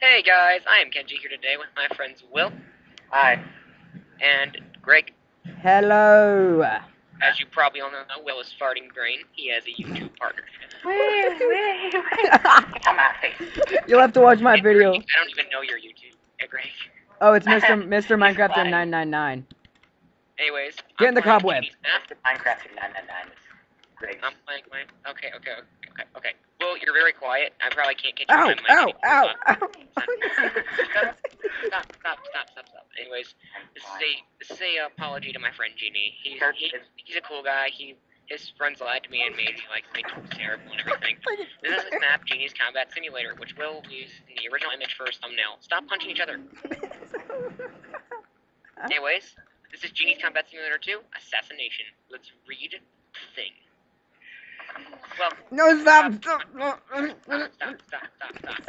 Hey guys, I am Kenji here today with my friends Will Hi. and Greg. Hello. As you probably all know, Will is farting brain. He has a YouTube partnership. Come on, face. You'll have to watch my Hey, video. Greg, I don't even know your YouTube. Hey Greg. Oh, it's Mr. Mr. Minecraft lying. 999. Anyways, Get I'm in the playing cobweb. Jimmy's map. After Minecraft in 999 great. I'm playing my. Okay, okay, okay, okay. You're very quiet. I probably can't get you Ow, ow, ow, Stop, ow. stop, stop, stop, stop, stop. Anyways, this is a this is a apology to my friend Genie. He's he, he's a cool guy. He his friends lied to me and made me like think he was terrible and everything. This is his map, Genie's Combat Simulator, which Will use the original image for his thumbnail. Stop punching each other. Anyways, this is Genie's Combat Simulator 2, Assassination. Let's read the thing. Well, no, stop, stop. stop, stop, stop, stop, stop.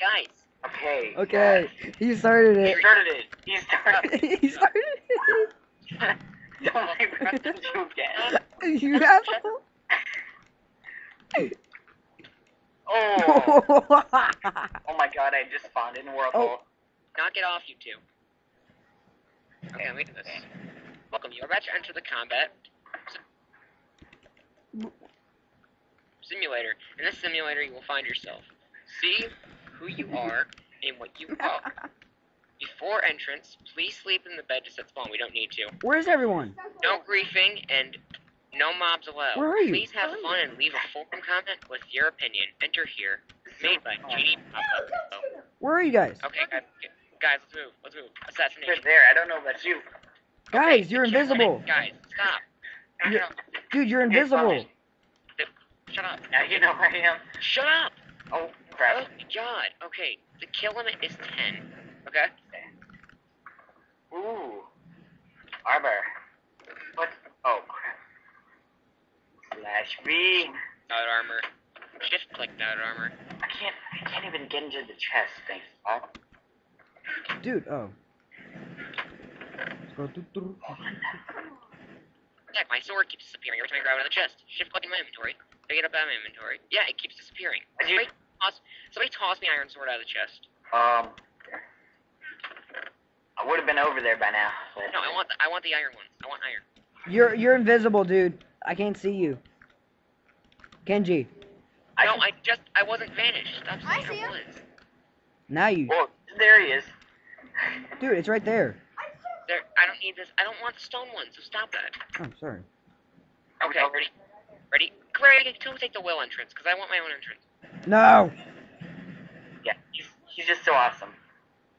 Guys, Okay. Okay, he started it. He started it. He started it. he started it. Don't make me do again. You asshole. Oh. Oh my god, I just spawned in World Oh. Knock it off, you two. Okay, let me do this. Welcome, you are about to enter the combat simulator. In this simulator, you will find yourself. See who you are and what you are. Before entrance, please sleep in the bed just at spawn. We don't need to. Where's everyone? No griefing and no mobs allowed. Where are you? Please have fun and leave a fulsome comment with your opinion. Enter here. Made by Genie Papa. Where are you guys? Okay, guys, guys, let's move. Let's move. You're Assassination. there. I don't know about you. Guys, you're Kill it. invisible. Guys, stop. You're- Dude, you're invisible. Shut up. Now you know where I am. Shut up. Oh, Oh crap. my god. Okay, the kill limit is 10. Okay? Ooh. Arbor. What? Oh, crap. Slash V. Dot armor. Shift click dot armor. I can't, I can't even get into the chest, thanks. Oh, Dude, oh. Let's go. doo, doo. Heck, my sword keeps disappearing every time I grab it out of the chest. Shift click in my inventory. Pick it up out of my inventory. Yeah, it keeps disappearing. Did you- Somebody toss, somebody toss me iron sword out of the chest. Um. I would have been over there by now. But No, I want the, I want the iron ones. I want iron. You're you're invisible, dude. I can't see you. Kenji, I no, can- I just I wasn't vanished. Stop I saying see I was. now you. Well, there he is. Dude, it's right there. There, I don't need this. I don't want the stone one. So stop that. Oh, sorry. Okay, ready? Ready? Greg, don't take the will entrance because I want my own entrance. No. Yeah, he's, he's just so awesome.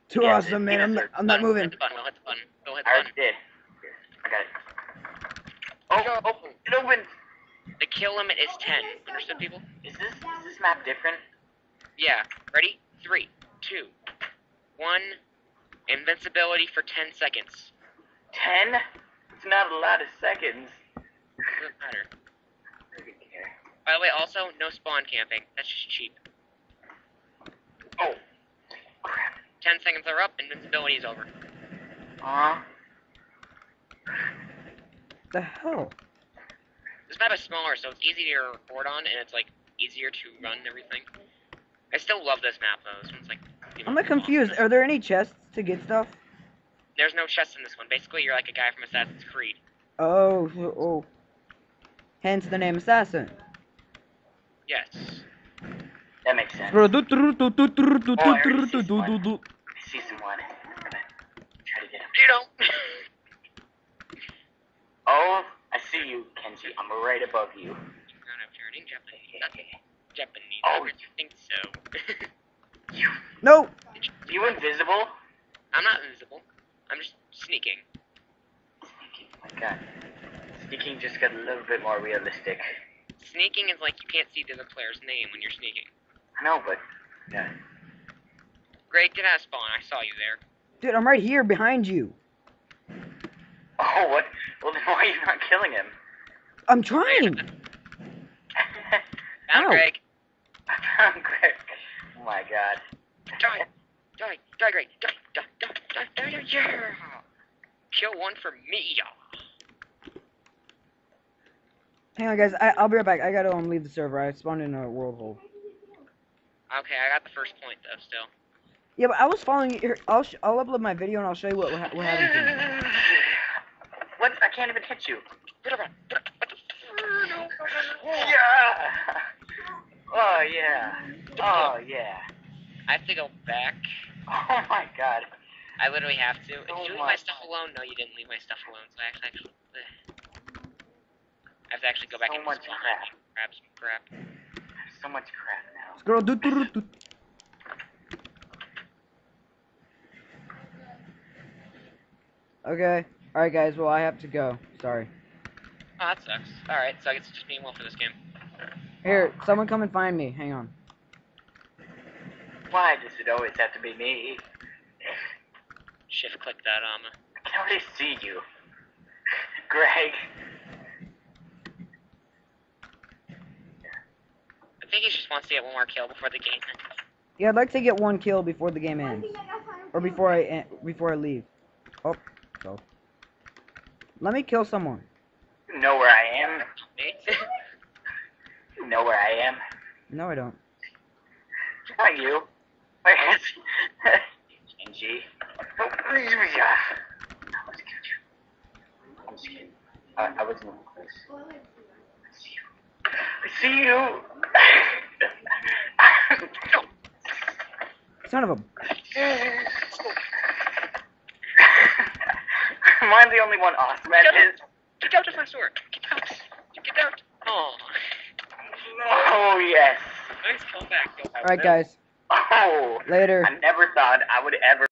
Too Yeah, awesome, man. I'm not, I'm not moving. Hit the button. Will hit the button. Will hit the I already button. did. Here, I got it. Oh, oh, it opened. The kill limit is 10. Understood, people? Is this is this map different? Yeah. Ready? Three, two, one. Invincibility for 10 seconds. Ten? It's not a lot of seconds. Doesn't matter. I don't care. By the way, also, no spawn camping. That's just cheap. Oh, crap. 10 seconds are up, invincibility is over. Uh, The hell? This map is smaller, so it's easier to record on, and it's, like, easier to run and everything. I still love this map, though. This one's, like... even I'm like confused. Are there any chests to get stuff? There's no chest in this one. Basically, you're like a guy from Assassin's Creed. Oh, oh. Hence the name Assassin. Yes. that makes sense. Oh, do, do, do, do, do, do, do, Oh, I already do, do, one. do, do. I see someone. I'm gonna try to get him. You don't. Oh, I see you, Kenji. I'm right above you. Ground up turning Japanese. Not Japanese. Oh. I think so. You, No. you invisible? I'm not invisible. I'm just sneaking. Sneaking. Oh my god. Sneaking just got a little bit more realistic. Sneaking is like you can't see the other player's name when you're sneaking. I know, but yeah. Greg, get out of spawn. I saw you there. Dude, I'm right here behind you. Oh, what? Well, then why are you not killing him? I'm trying. Found Ow. Greg. I found Greg. Oh my god. Die. Die. Die, Greg. Die. Die. Die. Die. Die. die. Yeah. Kill one for me. Hang on, guys. I, I'll be right back. I gotta um, leave the server. I spawned in a world hole. Okay, I got the first point though. Still. Yeah, but I was following you. Here, I'll sh- I'll upload my video and I'll show you what what, ha- what happened to me. What? I can't even hit you. Get around. What the? Yeah. Oh yeah. Oh yeah. I have to go back. Oh my god. I literally have to. Oh Did you leave my my stuff alone? No, you didn't leave my stuff alone. So I actually, actually I have to actually go back So and much crap. grab some crap. So much crap now. Scroll. Doot, doot, doot, doot. Okay. All right, guys. Well, I have to go. Sorry. Oh, that sucks. All right, so I guess it's just me and Will for this game. Here, someone come and find me. Hang on. Why does it always have to be me? Shift click that um. I can already see you. Greg. I think he just wants to get one more kill before the game ends. Yeah, I'd like to get one kill before the game ends, or before I before I leave. Oh, so. Let me kill someone. You know where I am. You know where I am. No, I don't. Not you. Where is Genji? Oh, I'm just kidding. I, I wasn't close. I see you. I see you. Son of a. Am I the only one awesome at this? Get out of my sword! Get out! Get out! Oh, Oh yes. nice comeback. All right, guys. Oh. Later. I never thought I would ever.